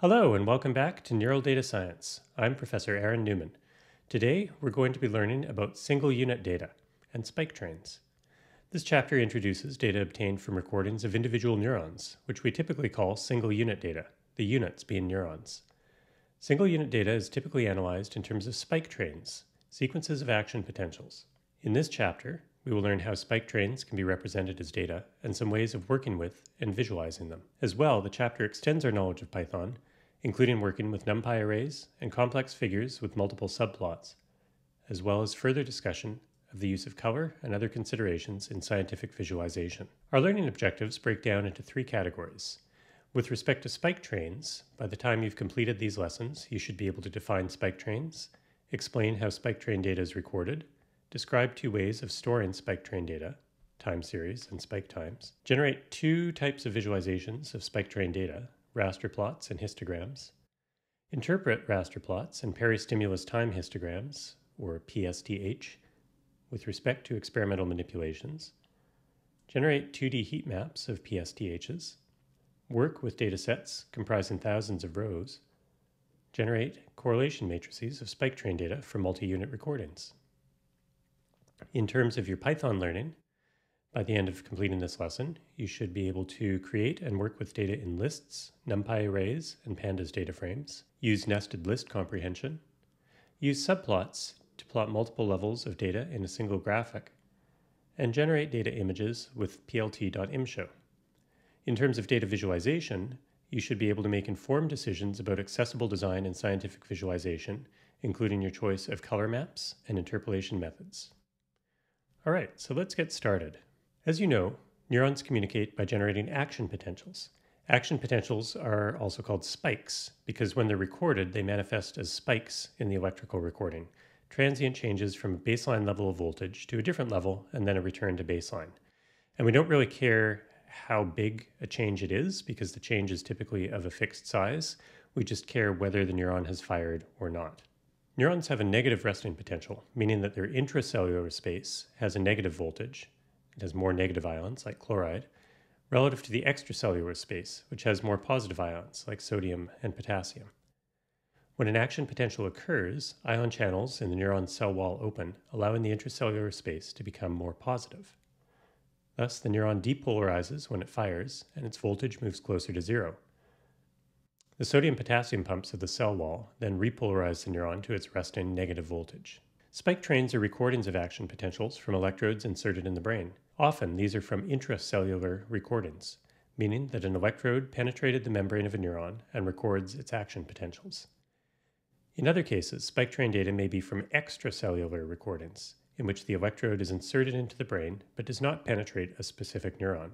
Hello, and welcome back to Neural Data Science. I'm Professor Aaron Newman. Today, we're going to be learning about single unit data and spike trains. This chapter introduces data obtained from recordings of individual neurons, which we typically call single unit data, the units being neurons. Single unit data is typically analyzed in terms of spike trains, sequences of action potentials. In this chapter, we will learn how spike trains can be represented as data and some ways of working with and visualizing them. As well, the chapter extends our knowledge of Python, including working with NumPy arrays and complex figures with multiple subplots, as well as further discussion of the use of color and other considerations in scientific visualization. Our learning objectives break down into three categories. With respect to spike trains, by the time you've completed these lessons, you should be able to define spike trains, explain how spike train data is recorded, describe two ways of storing spike train data, time series and spike times, generate two types of visualizations of spike train data, raster plots and histograms, interpret raster plots and peristimulus time histograms, or PSTH, with respect to experimental manipulations, generate 2D heat maps of PSTHs, work with datasets comprising thousands of rows, generate correlation matrices of spike train data for multi-unit recordings. In terms of your Python learning, by the end of completing this lesson, you should be able to create and work with data in lists, NumPy arrays, and pandas data frames, use nested list comprehension, use subplots to plot multiple levels of data in a single graphic, and generate data images with plt.imshow. In terms of data visualization, you should be able to make informed decisions about accessible design and scientific visualization, including your choice of color maps and interpolation methods. All right, so let's get started. As you know, neurons communicate by generating action potentials. Action potentials are also called spikes because when they're recorded, they manifest as spikes in the electrical recording, transient changes from a baseline level of voltage to a different level and then a return to baseline. And we don't really care how big a change it is because the change is typically of a fixed size. We just care whether the neuron has fired or not. Neurons have a negative resting potential, meaning that their intracellular space has a negative voltage, it has more negative ions, like chloride, relative to the extracellular space, which has more positive ions, like sodium and potassium. When an action potential occurs, ion channels in the neuron cell wall open, allowing the intracellular space to become more positive. Thus, the neuron depolarizes when it fires, and its voltage moves closer to zero. The sodium-potassium pumps of the cell wall then repolarize the neuron to its resting negative voltage. Spike trains are recordings of action potentials from electrodes inserted in the brain. Often, these are from intracellular recordings, meaning that an electrode penetrated the membrane of a neuron and records its action potentials. In other cases, spike train data may be from extracellular recordings, in which the electrode is inserted into the brain but does not penetrate a specific neuron.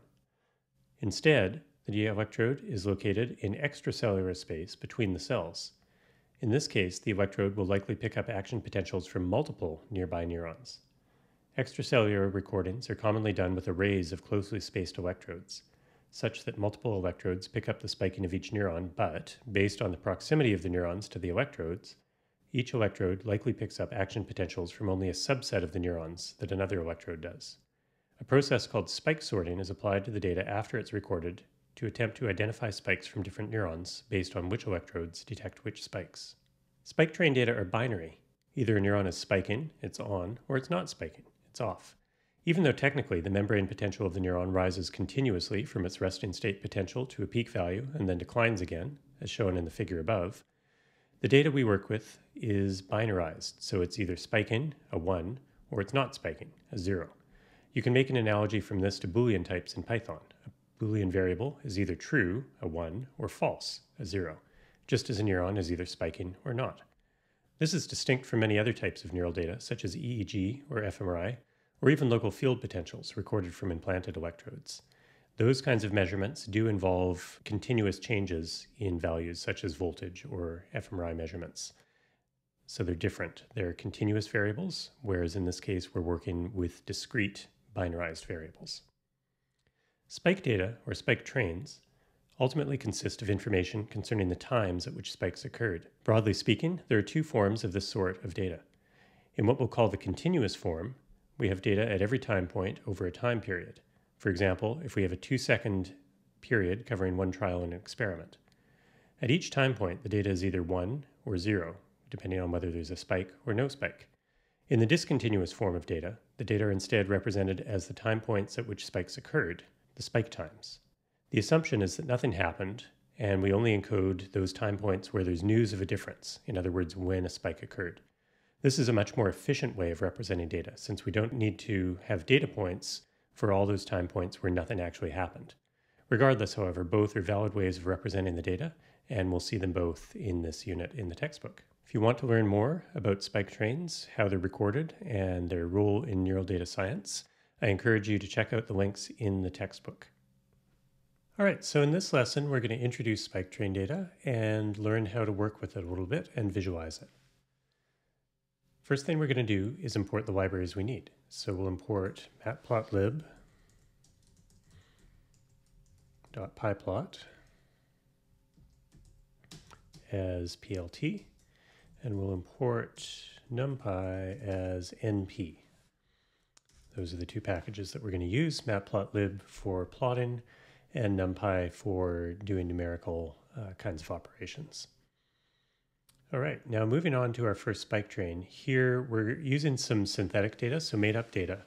Instead, the electrode is located in extracellular space between the cells. In this case, the electrode will likely pick up action potentials from multiple nearby neurons. Extracellular recordings are commonly done with arrays of closely spaced electrodes, such that multiple electrodes pick up the spiking of each neuron, but, based on the proximity of the neurons to the electrodes, each electrode likely picks up action potentials from only a subset of the neurons that another electrode does. A process called spike sorting is applied to the data after it's recorded to attempt to identify spikes from different neurons based on which electrodes detect which spikes. Spike train data are binary. Either a neuron is spiking, it's on, or it's not spiking, it's off. Even though technically the membrane potential of the neuron rises continuously from its resting state potential to a peak value and then declines again, as shown in the figure above, the data we work with is binarized, so it's either spiking, a 1, or it's not spiking, a 0. You can make an analogy from this to Boolean types in Python. A Boolean variable is either true, a 1, or false, a 0, just as a neuron is either spiking or not. This is distinct from many other types of neural data, such as EEG or fMRI, or even local field potentials recorded from implanted electrodes. Those kinds of measurements do involve continuous changes in values such as voltage or fMRI measurements. So they're different. They're continuous variables, whereas in this case, we're working with discrete binarized variables. Spike data, or spike trains, ultimately consist of information concerning the times at which spikes occurred. Broadly speaking, there are two forms of this sort of data. In what we'll call the continuous form, we have data at every time point over a time period. For example, if we have a two second period covering one trial and experiment. At each time point, the data is either 1 or 0, depending on whether there's a spike or no spike. In the discontinuous form of data, the data are instead represented as the time points at which spikes occurred, the spike times. The assumption is that nothing happened, and we only encode those time points where there's news of a difference, in other words, when a spike occurred. This is a much more efficient way of representing data, since we don't need to have data points for all those time points where nothing actually happened. Regardless, however, both are valid ways of representing the data, and we'll see them both in this unit in the textbook. If you want to learn more about spike trains, how they're recorded, and their role in neural data science, I encourage you to check out the links in the textbook. All right, so in this lesson, we're going to introduce spike train data and learn how to work with it a little bit and visualize it. First thing we're going to do is import the libraries we need. So we'll import matplotlib .pyplot as PLT, and we'll import numpy as NP. Those are the two packages that we're going to use, matplotlib for plotting and numpy for doing numerical uh, kinds of operations. All right, now moving on to our first spike train. Here we're using some synthetic data, so made up data,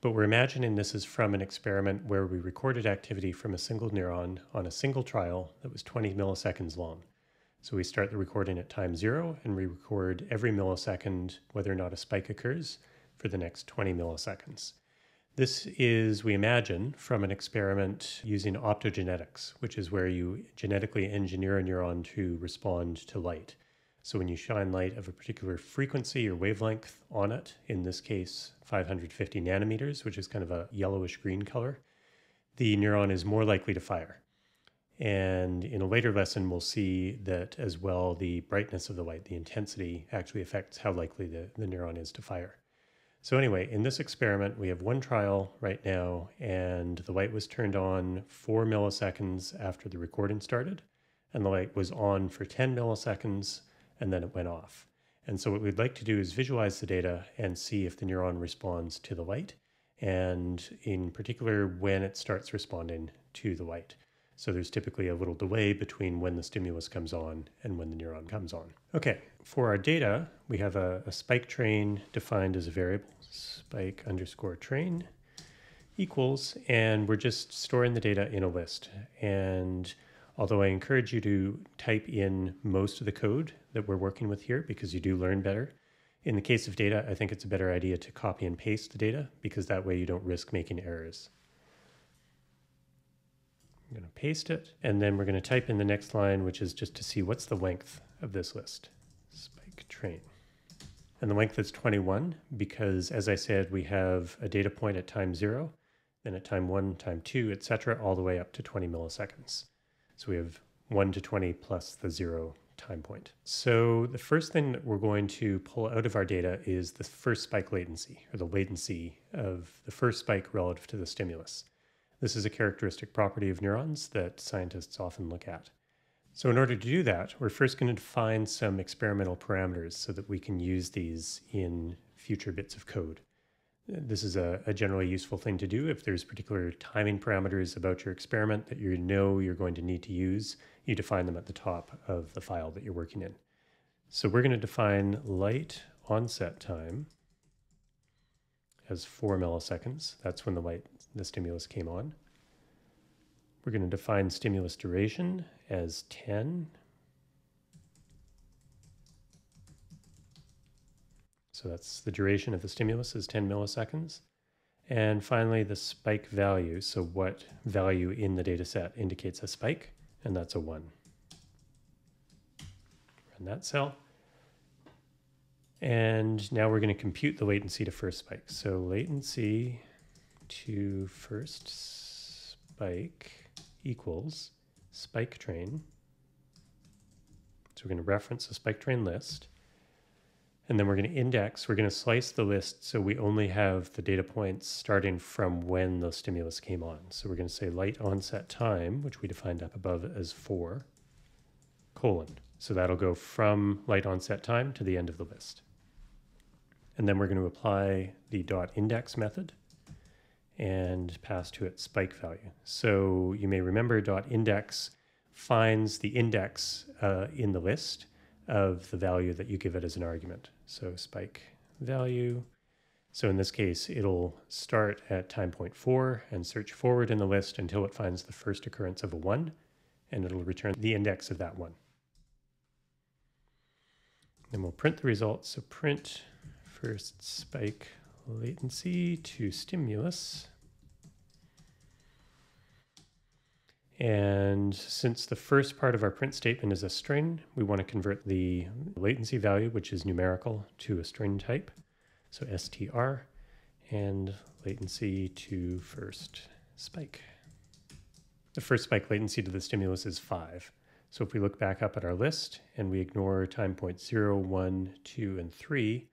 but we're imagining this is from an experiment where we recorded activity from a single neuron on a single trial that was 20 milliseconds long. So we start the recording at time zero and we record every millisecond whether or not a spike occurs for the next 20 milliseconds. This is, we imagine, from an experiment using optogenetics, which is where you genetically engineer a neuron to respond to light. So when you shine light of a particular frequency or wavelength on it, in this case 550 nanometers, which is kind of a yellowish green color, the neuron is more likely to fire. And in a later lesson, we'll see that as well, the brightness of the light, the intensity, actually affects how likely the, the neuron is to fire. So, anyway, in this experiment, we have one trial right now, and the light was turned on four milliseconds after the recording started, and the light was on for 10 milliseconds, and then it went off. And so, what we'd like to do is visualize the data and see if the neuron responds to the light, and in particular, when it starts responding to the light. So there's typically a little delay between when the stimulus comes on and when the neuron comes on. Okay, for our data, we have a, a spike train defined as a variable, spike underscore train equals, and we're just storing the data in a list. And although I encourage you to type in most of the code that we're working with here because you do learn better, in the case of data, I think it's a better idea to copy and paste the data because that way you don't risk making errors. I'm going to paste it, and then we're going to type in the next line, which is just to see what's the length of this list. Train. And the length is 21 because, as I said, we have a data point at time zero, then at time one, time two, etc., all the way up to 20 milliseconds. So we have 1 to 20 plus the zero time point. So the first thing that we're going to pull out of our data is the first spike latency, or the latency of the first spike relative to the stimulus. This is a characteristic property of neurons that scientists often look at. So in order to do that, we're first going to define some experimental parameters so that we can use these in future bits of code. This is a, a, generally useful thing to do if there's particular timing parameters about your experiment that you know you're going to need to use, you define them at the top of the file that you're working in. So we're going to define light onset time as four milliseconds. That's when the light, the stimulus came on. We're going to define stimulus duration as 10. So that's the duration of the stimulus is 10 milliseconds. And finally, the spike value. So what value in the data set indicates a spike, and that's a 1. Run that cell. And now we're going to compute the latency to first spike. So latency to first spike equals spike train. So we're going to reference the spike train list. And then we're going to index, we're going to slice the list so we only have the data points starting from when the stimulus came on. So we're going to say light onset time, which we defined up above as 4, colon. So that'll go from light onset time to the end of the list. And then we're going to apply the dot index method and pass to it spike value. So you may remember dot index finds the index uh, in the list of the value that you give it as an argument. So spike value. So in this case, it'll start at time point four and search forward in the list until it finds the first occurrence of a one, and it'll return the index of that one. Then we'll print the results. So print first spike latency to stimulus. And since the first part of our print statement is a string, we want to convert the latency value, which is numerical, to a string type. So str and latency to first spike. The first spike latency to the stimulus is 5. So if we look back up at our list and we ignore time point 0, 1, 2, and 3,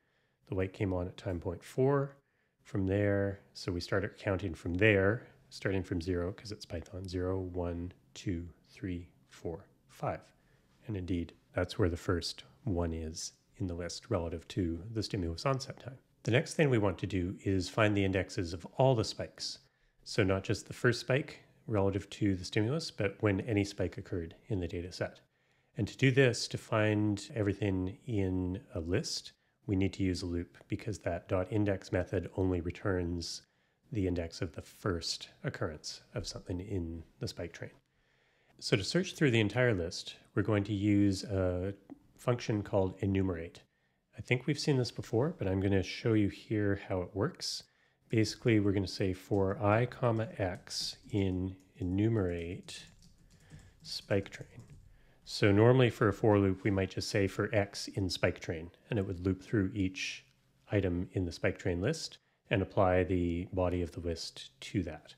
the light came on at time point 4. From there, so we started counting from there starting from zero because it's Python zero, one, two, three, four, five. And indeed, that's where the first one is in the list relative to the stimulus onset time. The next thing we want to do is find the indexes of all the spikes. So not just the first spike relative to the stimulus, but when any spike occurred in the data set. And to do this, to find everything in a list, we need to use a loop because that dot .index method only returns the index of the first occurrence of something in the spike train. So to search through the entire list, we're going to use a function called enumerate. I think we've seen this before, but I'm going to show you here how it works. Basically, we're going to say for i comma x in enumerate spike train. So normally for a for loop, we might just say for x in spike train, and it would loop through each item in the spike train list and apply the body of the list to that.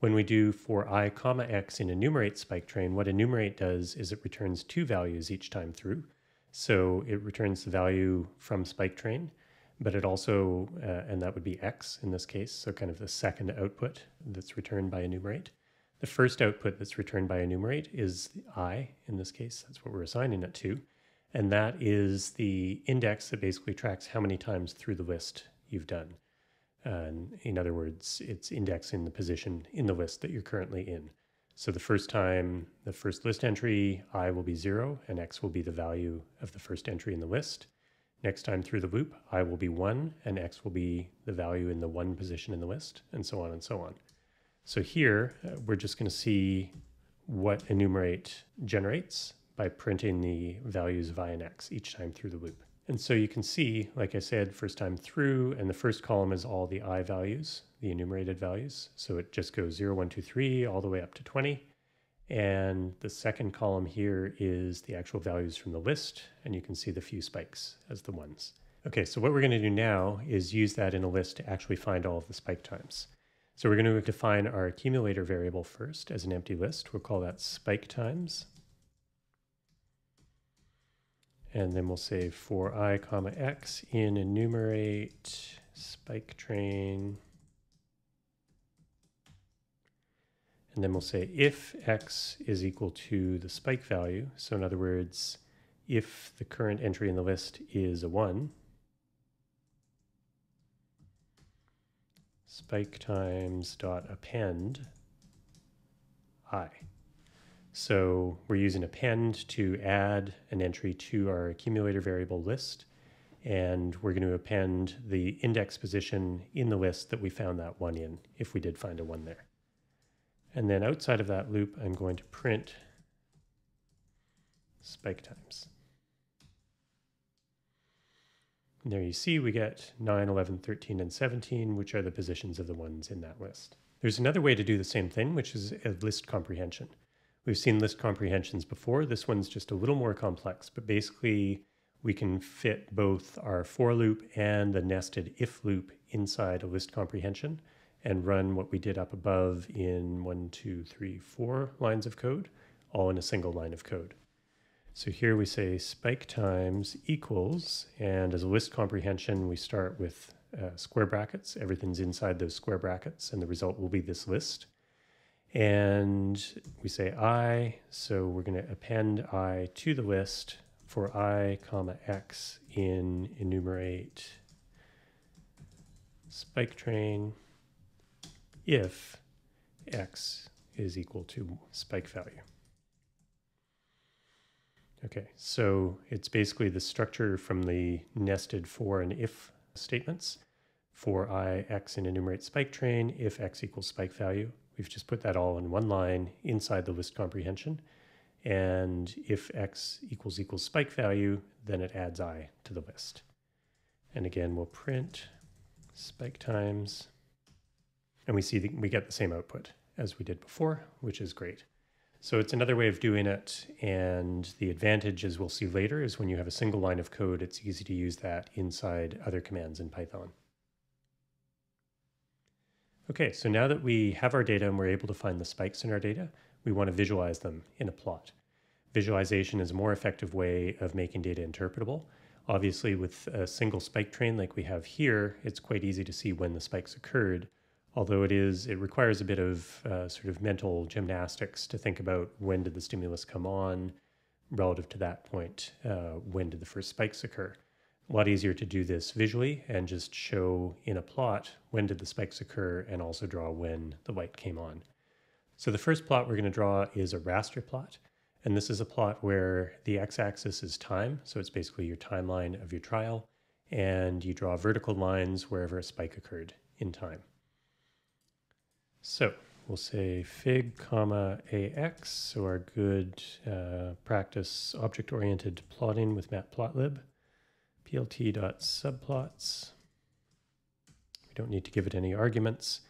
When we do for i comma x in enumerate spike train, what enumerate does is it returns two values each time through. So it returns the value from spike train, but it also, uh, and that would be x in this case, so kind of the second output that's returned by enumerate. The first output that's returned by enumerate is the i in this case, that's what we're assigning it to. And that is the index that basically tracks how many times through the list you've done. And in other words, it's indexing the position in the list that you're currently in. So the first time, the first list entry, i will be zero and x will be the value of the first entry in the list. Next time through the loop, i will be one and x will be the value in the one position in the list, and so on and so on. So here, uh, we're just going to see what enumerate generates by printing the values of i and x each time through the loop. And so you can see, like I said, first time through, and the first column is all the i values, the enumerated values. So it just goes 0, 1, 2, 3, all the way up to 20. And the second column here is the actual values from the list, and you can see the few spikes as the ones. Okay, so what we're going to do now is use that in a list to actually find all of the spike times. So we're going to define our accumulator variable first as an empty list. We'll call that spike times and then we'll say for i comma x in enumerate spike train. And then we'll say if x is equal to the spike value. So in other words, if the current entry in the list is a 1, spike times dot append i. So we're using append to add an entry to our accumulator variable list. And we're going to append the index position in the list that we found that one in, if we did find a one there. And then outside of that loop, I'm going to print spike times. And there you see we get 9, 11, 13, and 17, which are the positions of the ones in that list. There's another way to do the same thing, which is a list comprehension. We've seen list comprehensions before. This one's just a little more complex, but basically we can fit both our for loop and the nested if loop inside a list comprehension and run what we did up above in one, two, three, four lines of code, all in a single line of code. So here we say spike times equals, and as a list comprehension, we start with uh, square brackets. Everything's inside those square brackets, and the result will be this list. And we say i, so we're going to append i to the list for i comma x in enumerate spike train if x is equal to spike value. Okay, so it's basically the structure from the nested for and if statements. For i, x in enumerate spike train, if x equals spike value. We've just put that all in one line inside the list comprehension. And if x equals equals spike value, then it adds i to the list. And again, we'll print spike times, and we see the, we get the same output as we did before, which is great. So it's another way of doing it. And the advantage, as we'll see later, is when you have a single line of code, it's easy to use that inside other commands in Python. Okay, so now that we have our data and we're able to find the spikes in our data, we want to visualize them in a plot. Visualization is a more effective way of making data interpretable. Obviously, with a single spike train like we have here, it's quite easy to see when the spikes occurred, although it is it requires a bit of uh, sort of mental gymnastics to think about when did the stimulus come on relative to that point uh, when did the first spikes occur. A lot easier to do this visually and just show in a plot when did the spikes occur and also draw when the light came on. So the first plot we're going to draw is a raster plot and this is a plot where the x-axis is time so it's basically your timeline of your trial and you draw vertical lines wherever a spike occurred in time so we'll say fig comma ax, so our good uh, practice object-oriented plotting with matplotlib, plt.subplots. We don't need to give it any arguments.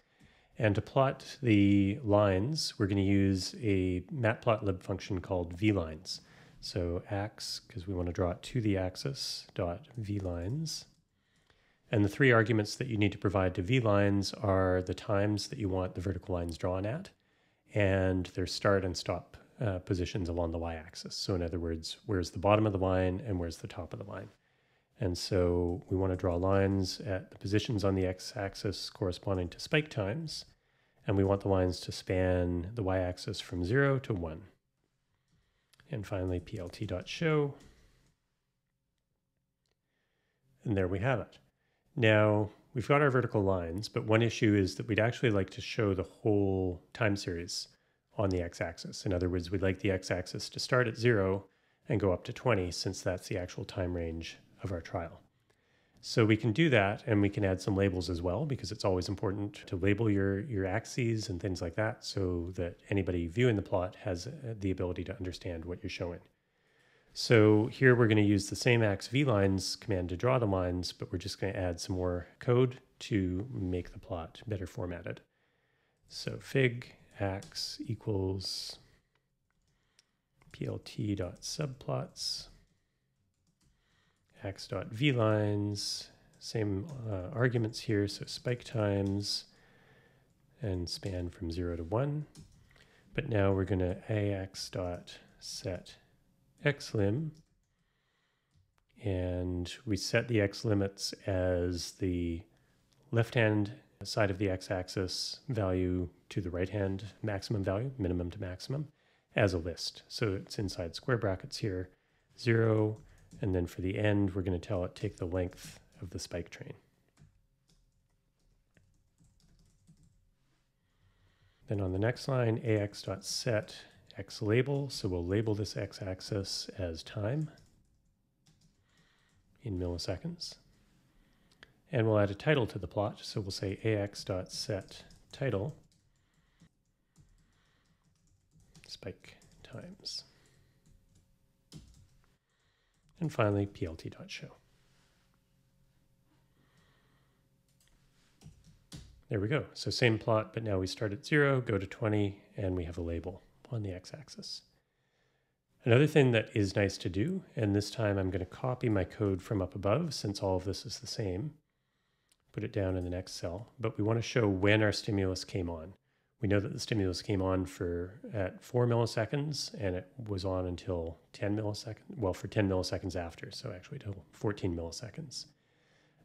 And to plot the lines, we're going to use a matplotlib function called vlines. So ax, because we want to draw it to the axis, dot vlines. And the three arguments that you need to provide to vlines are the times that you want the vertical lines drawn at and their start and stop uh, positions along the y-axis. So in other words, where's the bottom of the line and where's the top of the line. And so we want to draw lines at the positions on the x-axis corresponding to spike times, and we want the lines to span the y-axis from 0 to 1. And finally, plt.show. And there we have it. Now, we've got our vertical lines, but one issue is that we'd actually like to show the whole time series on the x-axis. In other words, we'd like the x-axis to start at zero and go up to 20 since that's the actual time range of our trial. So we can do that and we can add some labels as well because it's always important to label your, your axes and things like that so that anybody viewing the plot has uh, the ability to understand what you're showing. So here we're going to use the same ax vlines command to draw the lines, but we're just going to add some more code to make the plot better formatted. So fig ax equals plt.subplots ax.vlines, same uh, arguments here, so spike times and span from 0 to 1. But now we're going to ax.set xlim and we set the x limits as the left hand side of the x-axis value to the right hand maximum value, minimum to maximum, as a list. So it's inside square brackets here, zero, and then for the end, we're going to tell it take the length of the spike train. Then on the next line, ax.set x label. So we'll label this x-axis as time in milliseconds. And we'll add a title to the plot. So we'll say ax.set title spike times. And finally, plt.show. There we go. So same plot, but now we start at zero, go to 20, and we have a label on the x-axis. Another thing that is nice to do, and this time I'm going to copy my code from up above since all of this is the same, put it down in the next cell, but we want to show when our stimulus came on. We know that the stimulus came on for at 4 milliseconds and it was on until 10 milliseconds, well, for 10 milliseconds after, so actually till 14 milliseconds.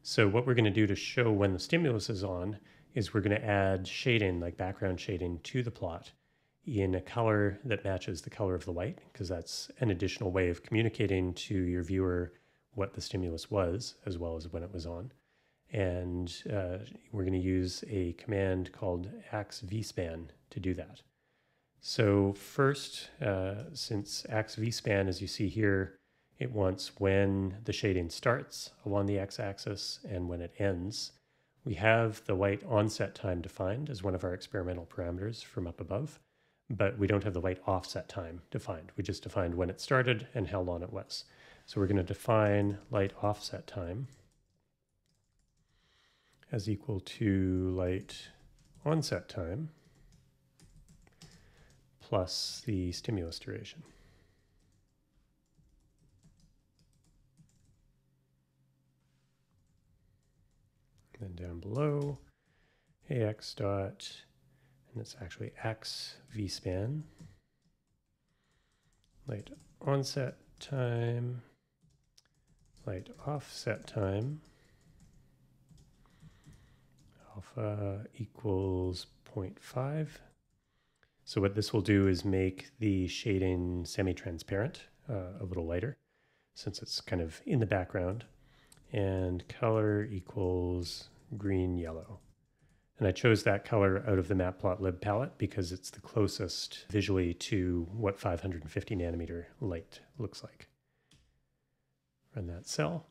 So what we're going to do to show when the stimulus is on is we're going to add shading, like background shading, to the plot in a color that matches the color of the light, because that's an additional way of communicating to your viewer what the stimulus was, as well as when it was on. And uh, we're going to use a command called ax vspan to do that. So first, uh, since ax vspan, as you see here, it wants when the shading starts along the x-axis and when it ends. We have the white onset time defined as one of our experimental parameters from up above, but we don't have the white offset time defined. We just defined when it started and how long it was. So we're going to define light offset time as equal to light onset time plus the stimulus duration. then down below, AX dot, and it's actually X VSpan, light onset time, light offset time, alpha equals 0.5. So what this will do is make the shading semi-transparent, uh, a little lighter, since it's kind of in the background. And color equals green, yellow. And I chose that color out of the Matplotlib palette because it's the closest visually to what 550 nanometer light looks like. Run that cell.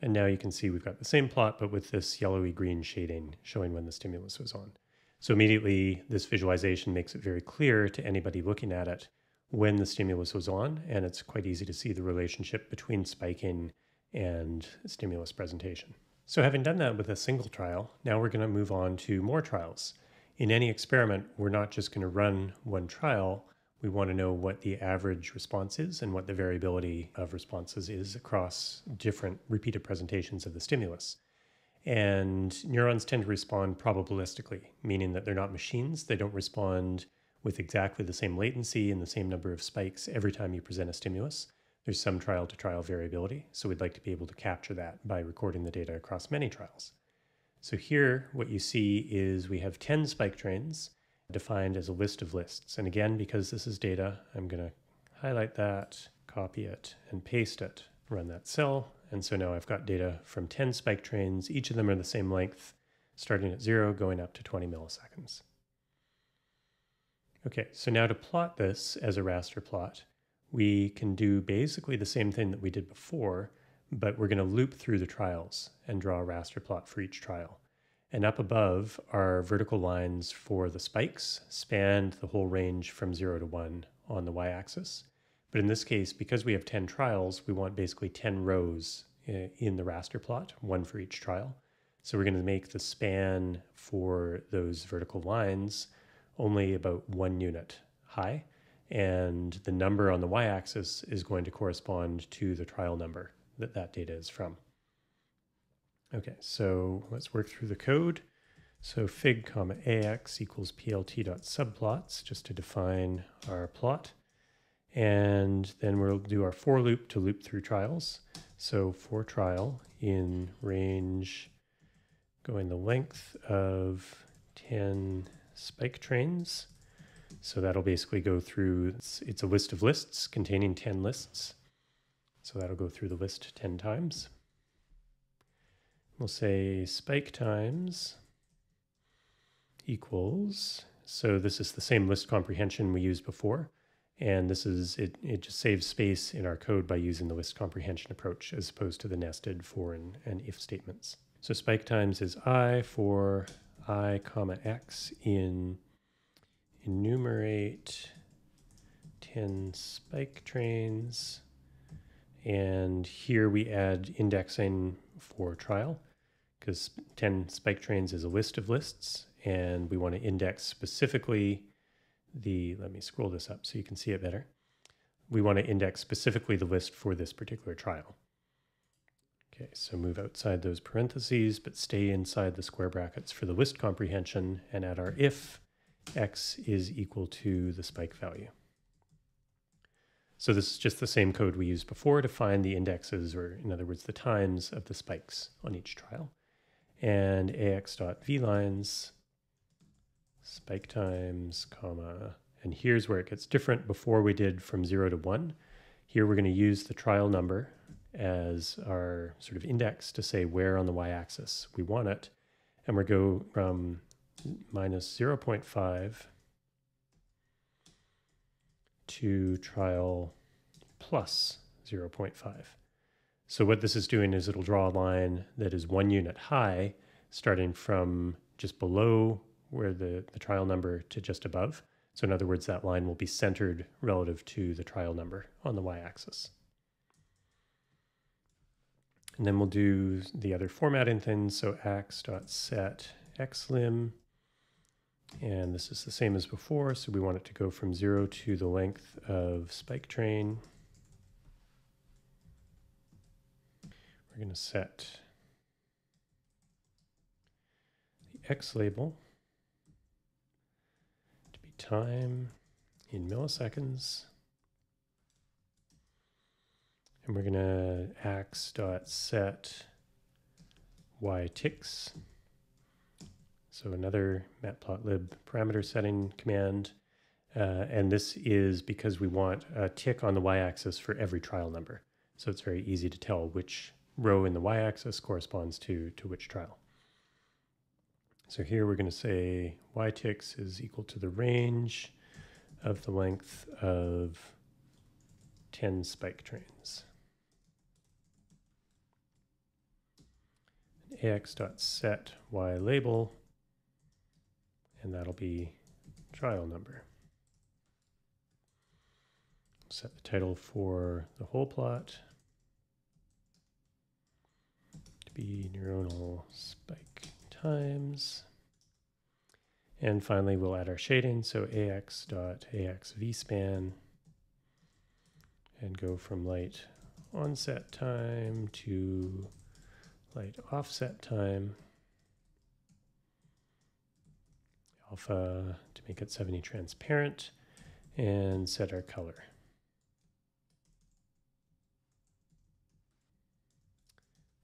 And now you can see we've got the same plot, but with this yellowy green shading showing when the stimulus was on. So immediately this visualization makes it very clear to anybody looking at it when the stimulus was on, and it's quite easy to see the relationship between spiking and stimulus presentation. So having done that with a single trial, now we're going to move on to more trials. In any experiment, we're not just going to run one trial. We want to know what the average response is and what the variability of responses is across different repeated presentations of the stimulus. And neurons tend to respond probabilistically, meaning that they're not machines. They don't respond with exactly the same latency and the same number of spikes every time you present a stimulus. There's some trial to trial variability, so we'd like to be able to capture that by recording the data across many trials. So here, what you see is we have 10 spike trains defined as a list of lists. And again, because this is data, I'm going to highlight that, copy it, and paste it, run that cell. And so now I've got data from 10 spike trains. Each of them are the same length, starting at zero, going up to 20 milliseconds. Okay, so now to plot this as a raster plot, we can do basically the same thing that we did before, but we're going to loop through the trials and draw a raster plot for each trial. And up above are vertical lines for the spikes, spanned the whole range from zero to one on the y-axis. But in this case, because we have 10 trials, we want basically 10 rows eh, in the raster plot, one for each trial. So we're going to make the span for those vertical lines only about one unit high and the number on the y-axis is going to correspond to the trial number that that data is from. Okay, so let's work through the code. So fig comma ax equals plt dot subplots just to define our plot. And then we'll do our for loop to loop through trials. So for trial in range going the length of 10 spike trains so that'll basically go through, it's, it's, a list of lists containing 10 lists. So that'll go through the list 10 times. We'll say spike times equals, so this is the same list comprehension we used before. And this is, it, it just saves space in our code by using the list comprehension approach as opposed to the nested for and, and if statements. So spike times is i for i comma x in enumerate 10 spike trains. And here we add indexing for trial because 10 spike trains is a list of lists and we want to index specifically the, let me scroll this up so you can see it better. We want to index specifically the list for this particular trial. Okay, so move outside those parentheses, but stay inside the square brackets for the list comprehension and add our if x is equal to the spike value. So this is just the same code we used before to find the indexes, or in other words, the times of the spikes on each trial. And ax.vlines, spike times, comma, and here's where it gets different. Before we did from zero to one. Here we're going to use the trial number as our sort of index to say where on the y-axis we want it. And we go from minus 0.5 to trial plus 0.5. So what this is doing is it'll draw a line that is one unit high, starting from just below where the, the trial number to just above. So in other words, that line will be centered relative to the trial number on the y-axis. And then we'll do the other formatting things. So ax.set xlim. And this is the same as before. So we want it to go from zero to the length of spike train. We're going to set the X label to be time in milliseconds. And we're going to ax.set y ticks. So another matplotlib parameter setting command. Uh, and this is because we want a tick on the y-axis for every trial number. So it's very easy to tell which row in the y-axis corresponds to, to which trial. So here we're going to say y ticks is equal to the range of the length of 10 spike trains. ax.set y label, and that'll be trial number. Set the title for the whole plot to be neuronal spike times. And finally, we'll add our shading. So ax dot ax vspan and go from light onset time to light offset time. Alpha to make it 70 transparent and set our color.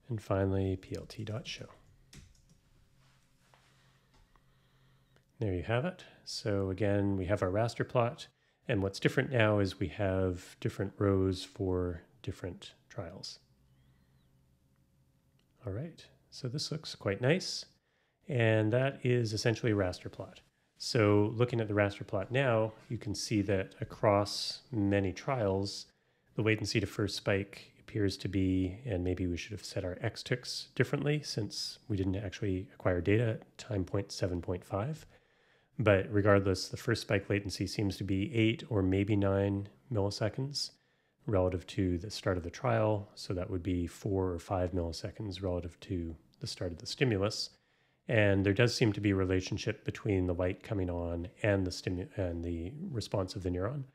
And finally, plt.show. There you have it. So again, we have our raster plot. And what's different now is we have different rows for different trials. All right, so this looks quite nice. And that is essentially a raster plot. So looking at the raster plot now, you can see that across many trials, the latency to first spike appears to be, and maybe we should have set our x ticks differently since we didn't actually acquire data at time point 7.5. But regardless, the first spike latency seems to be eight or maybe nine milliseconds relative to the start of the trial. So that would be four or five milliseconds relative to the start of the stimulus. And there does seem to be a relationship between the light coming on and the stimu- and the response of the neuron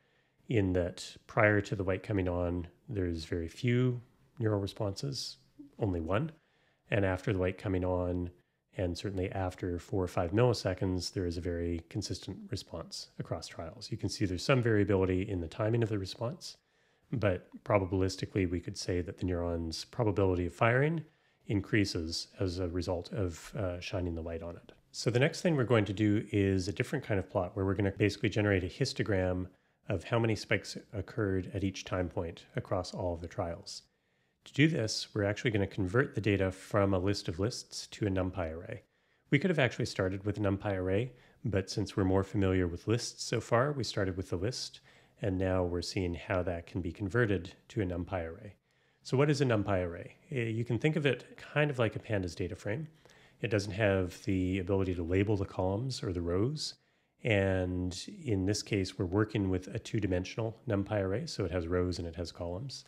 in that prior to the light coming on, there's very few neural responses, only one. And after the light coming on, and certainly after four or five milliseconds, there is a very consistent response across trials. You can see there's some variability in the timing of the response, but probabilistically, we could say that the neuron's probability of firing increases as a result of uh, shining the light on it. So the next thing we're going to do is a different kind of plot where we're going to basically generate a histogram of how many spikes occurred at each time point across all of the trials. To do this, we're actually going to convert the data from a list of lists to a NumPy array. We could have actually started with a NumPy array, but since we're more familiar with lists so far, we started with the list, and now we're seeing how that can be converted to a NumPy array. So what is a NumPy array? Eh, you can think of it kind of like a pandas data frame. It doesn't have the ability to label the columns or the rows. And in this case, we're working with a two-dimensional NumPy array, so it has rows and it has columns.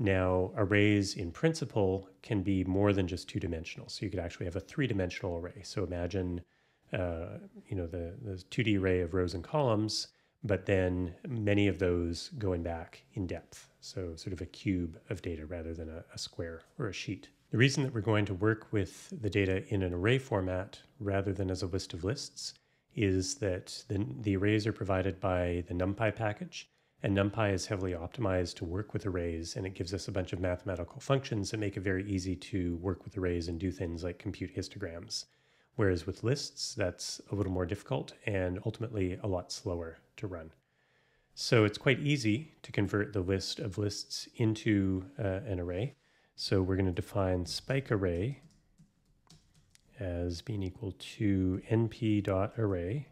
Now, arrays in principle can be more than just two-dimensional. So you could actually have a three-dimensional array. So imagine, uh, you know, the, the 2D array of rows and columns, but then many of those going back in depth. So sort of a cube of data rather than a, a square or a sheet. The reason that we're going to work with the data in an array format rather than as a list of lists is that the, the arrays are provided by the NumPy package, and NumPy is heavily optimized to work with arrays, and it gives us a bunch of mathematical functions that make it very easy to work with arrays and do things like compute histograms. Whereas with lists, that's a little more difficult and ultimately a lot slower to run. So it's quite easy to convert the list of lists into uh, an array. So we're going to define spike array as being equal to np.array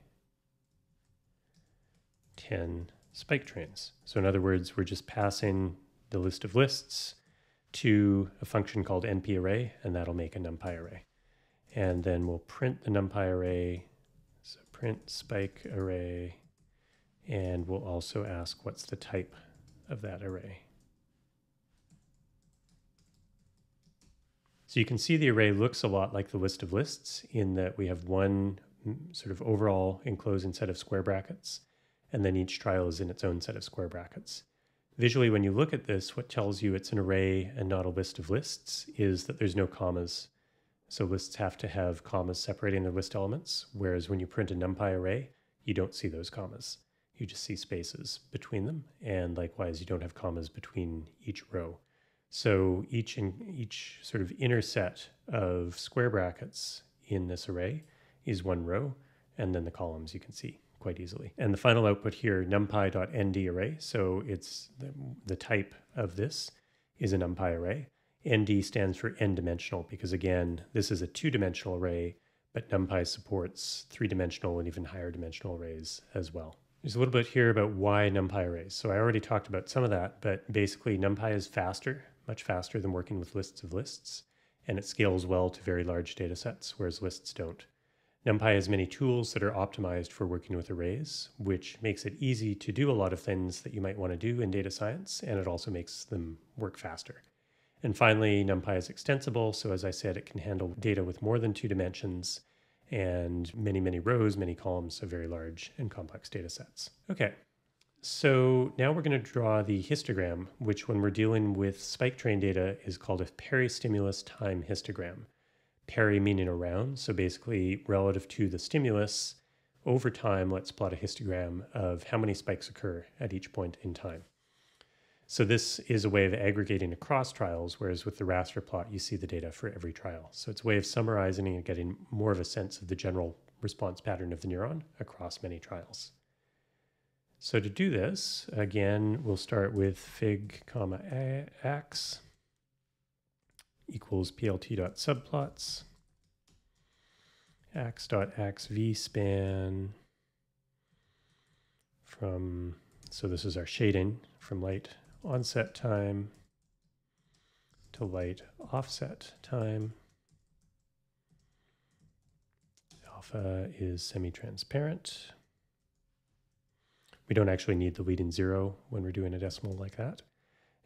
10 spike trains. So in other words, we're just passing the list of lists to a function called np array, and that'll make a numpy array. And then we'll print the numpy array. So print spike array, and we'll also ask what's the type of that array. So you can see the array looks a lot like the list of lists in that we have one mm, sort of overall enclosing set of square brackets, and then each trial is in its own set of square brackets. Visually, when you look at this, what tells you it's an array and not a list of lists is that there's no commas. So lists have to have commas separating their list elements, whereas when you print a NumPy array, you don't see those commas. You just see spaces between them, and likewise, you don't have commas between each row. So each in, each sort of inner set of square brackets in this array is one row, and then the columns you can see quite easily. And the final output here, numpy.nd array, so it's the, the type of this is a numpy array. ND stands for n-dimensional because again, this is a two-dimensional array, but NumPy supports three-dimensional and even higher dimensional arrays as well. There's a little bit here about why NumPy arrays. So I already talked about some of that, but basically NumPy is faster, much faster than working with lists of lists, and it scales well to very large data sets, whereas lists don't. NumPy has many tools that are optimized for working with arrays, which makes it easy to do a lot of things that you might want to do in data science, and it also makes them work faster. And finally, NumPy is extensible, so as I said, it can handle data with more than two dimensions and many, many rows, many columns so very large and complex data sets. Okay, so now we're going to draw the histogram, which when we're dealing with spike train data is called a peristimulus time histogram peri meaning around. So basically, relative to the stimulus, over time, let's plot a histogram of how many spikes occur at each point in time. So this is a way of aggregating across trials, whereas with the raster plot, you see the data for every trial. So it's a way of summarizing and getting more of a sense of the general response pattern of the neuron across many trials. So to do this, again, we'll start with fig comma x equals plt.subplots ax.axvspan from, so this is our shading from light onset time to light offset time. Alpha is semi-transparent. We don't actually need the leading zero when we're doing a decimal like that.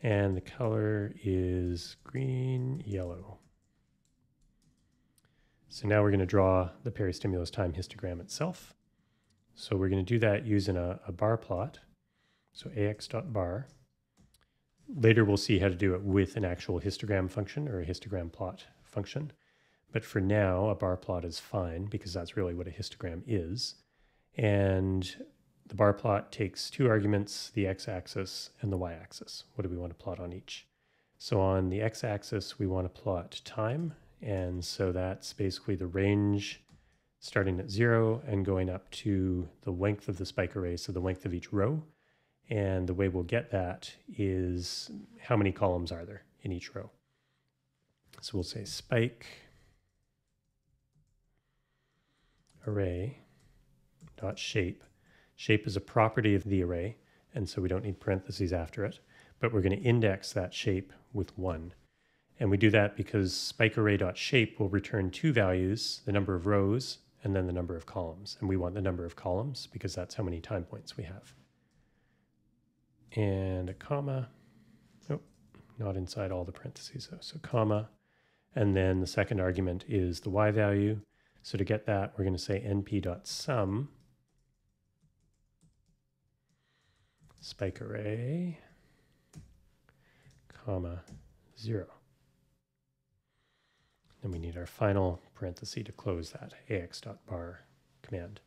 And the color is green, yellow. So now we're going to draw the peristimulus time histogram itself. So we're going to do that using a, a bar plot. So ax.bar. Later we'll see how to do it with an actual histogram function or a histogram plot function. But for now, a bar plot is fine because that's really what a histogram is. And the bar plot takes two arguments, the x-axis and the y-axis. What do we want to plot on each? So on the x-axis, we want to plot time. And so that's basically the range starting at zero and going up to the length of the spike array, so the length of each row. And the way we'll get that is how many columns are there in each row. So we'll say spike array dot shape Shape is a property of the array, and so we don't need parentheses after it, but we're going to index that shape with 1. And we do that because spike array dot shape will return two values, the number of rows and then the number of columns. And we want the number of columns because that's how many time points we have. And a comma. Nope, not inside all the parentheses though. So comma. And then the second argument is the y value. So to get that, we're going to say np.sum spike array, comma, zero. Then we need our final parenthesis to close that ax.bar command.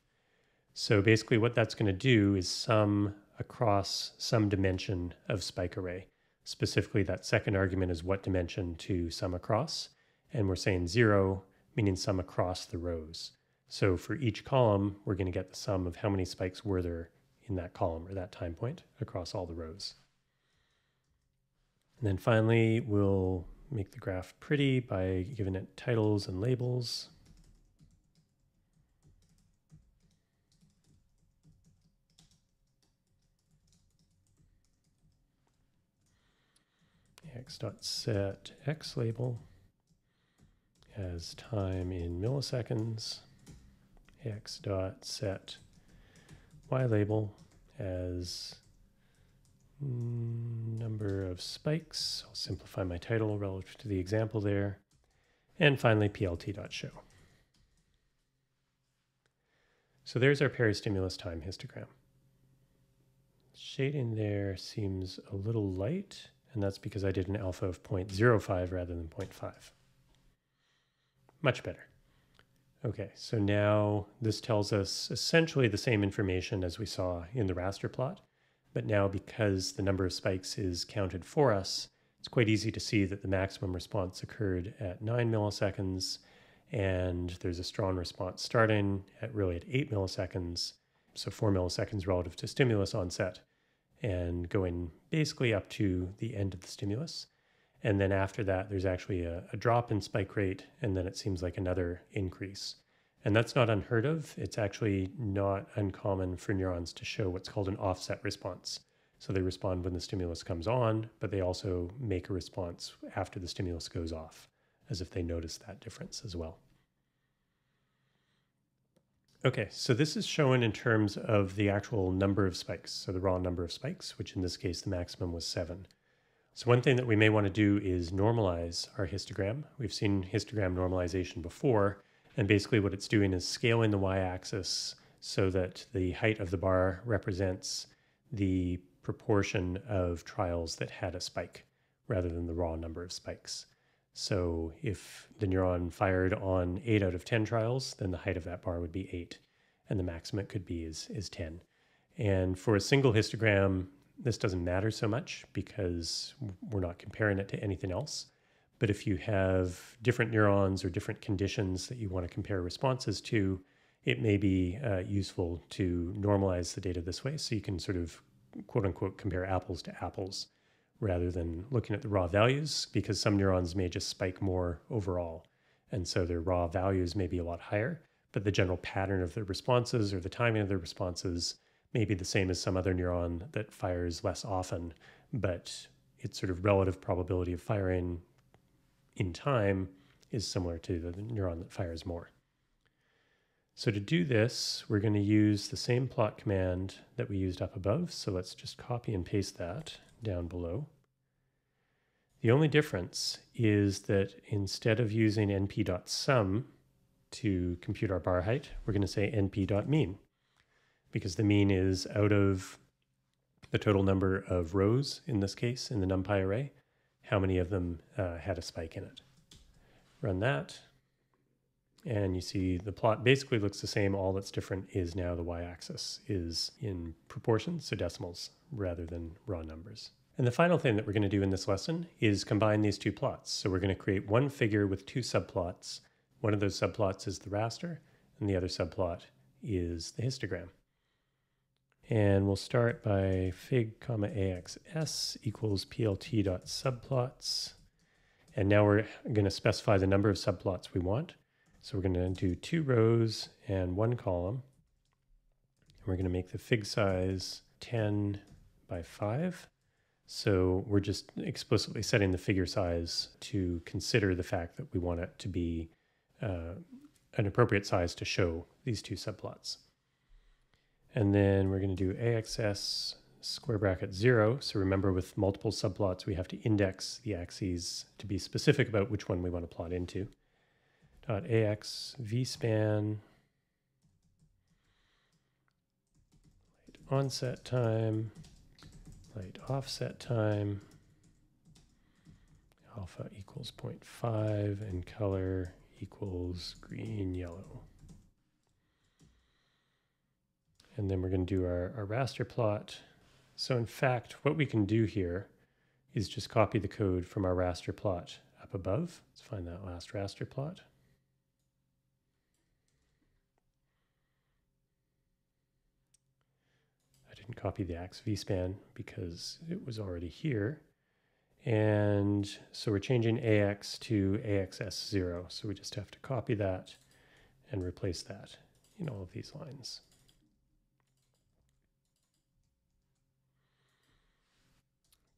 So basically what that's going to do is sum across some dimension of spike array. Specifically, that second argument is what dimension to sum across. And we're saying zero, meaning sum across the rows. So for each column, we're going to get the sum of how many spikes were there in that column or that time point across all the rows. And then finally, we'll make the graph pretty by giving it titles and labels. X dot set x label as time in milliseconds, ax dot set y label as mm, number of spikes. I'll simplify my title relative to the example there. And finally, plt.show. So there's our peristimulus time histogram. Shading there seems a little light, and that's because I did an alpha of 0.05 rather than 0.5. Much better. Okay, so now this tells us essentially the same information as we saw in the raster plot, but now because the number of spikes is counted for us, it's quite easy to see that the maximum response occurred at 9 milliseconds, and there's a strong response starting at really at 8 milliseconds, so 4 milliseconds relative to stimulus onset, and going basically up to the end of the stimulus. And then after that, there's actually a, a, drop in spike rate, and then it seems like another increase. And that's not unheard of. It's actually not uncommon for neurons to show what's called an offset response. So they respond when the stimulus comes on, but they also make a response after the stimulus goes off, as if they notice that difference as well. Okay, so this is shown in terms of the actual number of spikes, so the raw number of spikes, which in this case the maximum was seven. So one thing that we may want to do is normalize our histogram. We've seen histogram normalization before, and basically what it's doing is scaling the y-axis so that the height of the bar represents the proportion of trials that had a spike rather than the raw number of spikes. So if the neuron fired on 8 out of 10 trials, then the height of that bar would be 8, and the maximum it could be is, is 10. And for a single histogram, this doesn't matter so much because we're not comparing it to anything else. But if you have different neurons or different conditions that you want to compare responses to, it may be uh, useful to normalize the data this way so you can sort of quote unquote compare apples to apples rather than looking at the raw values because some neurons may just spike more overall. And so their raw values may be a lot higher, but the general pattern of their responses or the timing of their responses may be the same as some other neuron that fires less often, but its sort of relative probability of firing in time is similar to the neuron that fires more. So to do this, we're going to use the same plot command that we used up above. So let's just copy and paste that down below. The only difference is that instead of using np.sum to compute our bar height, we're going to say np.mean because the mean is out of the total number of rows, in this case, in the NumPy array, how many of them uh, had a spike in it. Run that, and you see the plot basically looks the same. All that's different is now the y-axis is in proportions, so decimals, rather than raw numbers. And the final thing that we're going to do in this lesson is combine these two plots. So we're going to create one figure with two subplots. One of those subplots is the raster, and the other subplot is the histogram. And we'll start by fig comma axs equals plt dot subplots. And now we're going to specify the number of subplots we want. So we're going to do two rows and one column. And we're going to make the fig size 10 by 5. So we're just explicitly setting the figure size to consider the fact that we want it to be uh, an appropriate size to show these two subplots. And then we're going to do AXS square bracket zero. So remember with multiple subplots, we have to index the axes to be specific about which one we want to plot into. AX VSpan light onset time, light offset time, alpha equals 0.5 and color equals green yellow. And then we're going to do our, our raster plot. So in fact, what we can do here is just copy the code from our raster plot up above. Let's find that last raster plot. Didn't copy the ax vspan because it was already here. And so we're changing AX to AXS0. So we just have to copy that and replace that in all of these lines.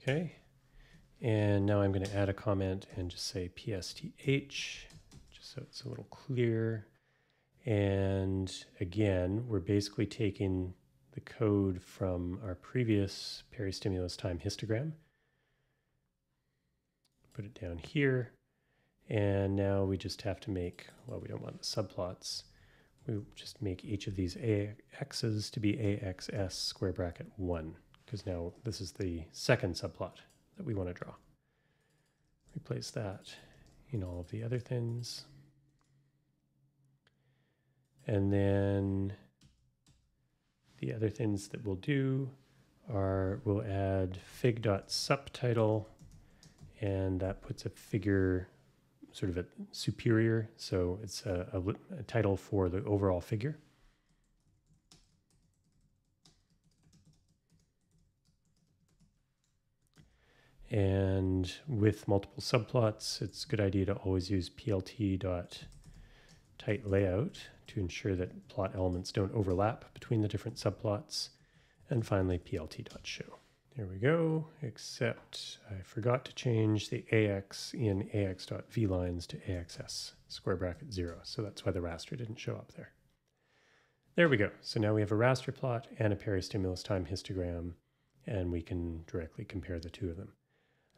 Okay, And now I'm going to add a comment and just say PSTH, just so it's a little clear. And again, we're basically taking the code from our previous peristimulus time histogram. Put it down here. And now we just have to make, well, we don't want the subplots. We just make each of these AXs to be AXS square bracket 1, because now this is the second subplot that we want to draw. Replace that in all of the other things. And then the other things that we'll do are we'll add fig.suptitle and that puts a figure sort of a superior. So it's a, a, a title for the overall figure. And with multiple subplots, it's a good idea to always use plt dot tight layout to ensure that plot elements don't overlap between the different subplots. And finally, plt.show. There we go, except I forgot to change the AX in AX.VLines to AXS square bracket zero. So that's why the raster didn't show up there. There we go. So now we have a raster plot and a peristimulus time histogram, and we can directly compare the two of them.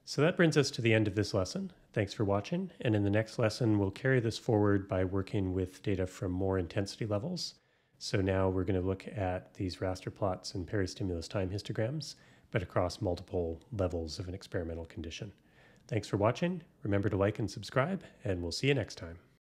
So that brings us to the end of this lesson. Thanks for watching. And in the next lesson, we'll carry this forward by working with data from more intensity levels. So now we're going to look at these raster plots and peristimulus time histograms but across multiple levels of an experimental condition. Thanks for watching. Remember to like and subscribe, and we'll see you next time.